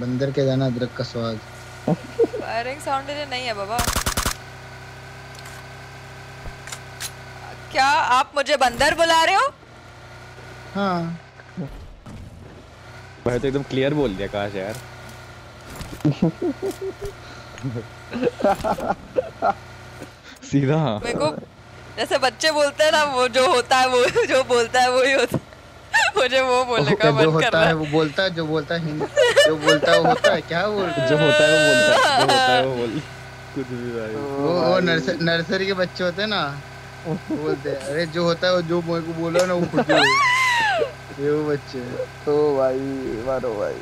बंदर के जाना अदरक का स्वाद। फायरिंग साउंड नहीं है बाबा। क्या आप मुझे बंदर बुला रहे हो? हाँ। भाई तो एकदम क्लियर बोल दिया काश यार। सीधा। मेरे को जैसे बच्चे बोलते हैं ना वो जो होता है वो जो बोलता है वो ही होता मुझे वो बोलने का जो मन कर होता रहा है वो बोलता है जो बोलता है जो बोलता है वो होता है क्या बोल जो होता है वो बोलता है जो होता है वो बोल। कुछ भी भाई। वो वो नर्सरी के बच्चे होते हैं ना वो बोलते हैं अरे जो होता है वो जो मेरे को बोला ना वो खुद ही ये वो बच्चे तो भाई मारो भाई।